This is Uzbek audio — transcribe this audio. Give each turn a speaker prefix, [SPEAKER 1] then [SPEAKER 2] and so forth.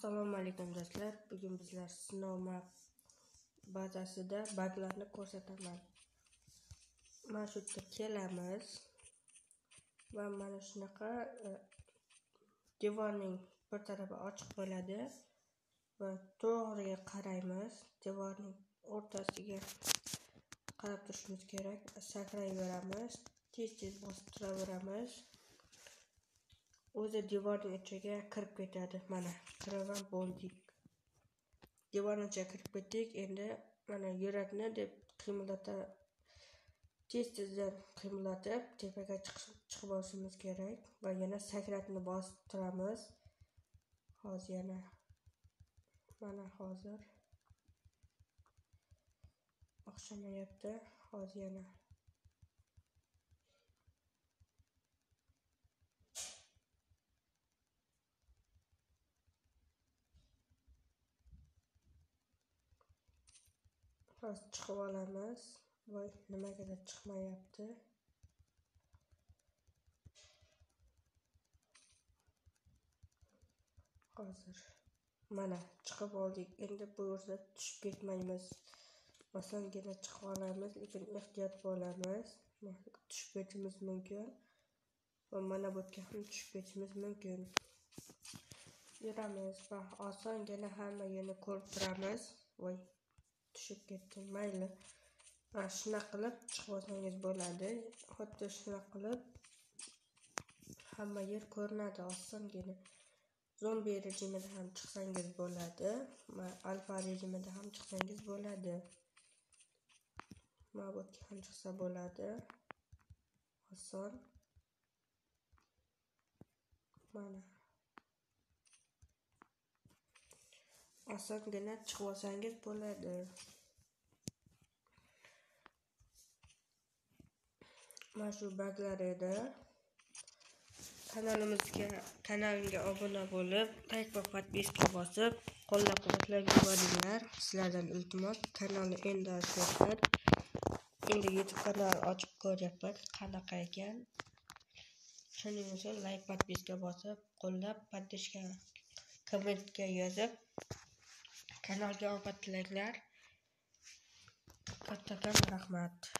[SPEAKER 1] assalomu alaykum do'stlar. Bugun bizlar sinov bazasida baglarni ko'rsataman. Mana shu yerga kelamiz. Va mana shunaqa e, devorning bir tarafi ochiq bo'ladi. Va to'g'riga qaraymiz. Devorning o'rtasiga qarab turishimiz kerak. Sakrayveramiz tez tez bosib turaveramiz. O'zi devorni ichiga kirib ketadi. Mana kirib ham bo'ldik. Devorni ichiga kirib ketdik. Endi mana yurakni deb qiymillata tez tezdan qiymillatib tepaga chiqib olishimiz kerak va yana sakratni bosib turamiz. Hozir yana mana hozir o'xshamayapti hozir yana hozir chiqib olamiz. Voy nimagadir chiqmayapti. Hozir mana chiqib oldik. Endi bu yerda tushib ketmaymiz. Osongina chiqib olamiz lekin ehtiyot bo'lamiz. Tushib ketishimiz mumkin. Va mana bu yerga ham tushib ketishimiz mumkin. Yuramiz va osongina hamma yerni ko'rib turamiz. Voy. Tushib ketdi mayli. Mana shunaqa qilib chiqib olsangiz bo'ladi. Xuddi shunaqa qilib hamma yer ko'rinadi osongina. Zombi rejimida ham chiqsangiz bo'ladi. Alfa rejimida ham chiqsangiz bo'ladi. Mana bu ham chiqsa bo'ladi. Oson. Mana. Osongina chiqib olsangiz bo'ladi. Mana shu baglar edi. Kanalimizga kanalimga obuna bo'lib layk va подписка bosib qo'llab quvvatlab yuboringlar. Sizlardan iltimos kanalni endi ochyapman endi youtube kanal ochib ko'ryapman qanaqa ekan. Shuning uchun layk подписка bosib qo'llab поддержка kommentga yozib kanalga obod tilanglar kattakon rahmat.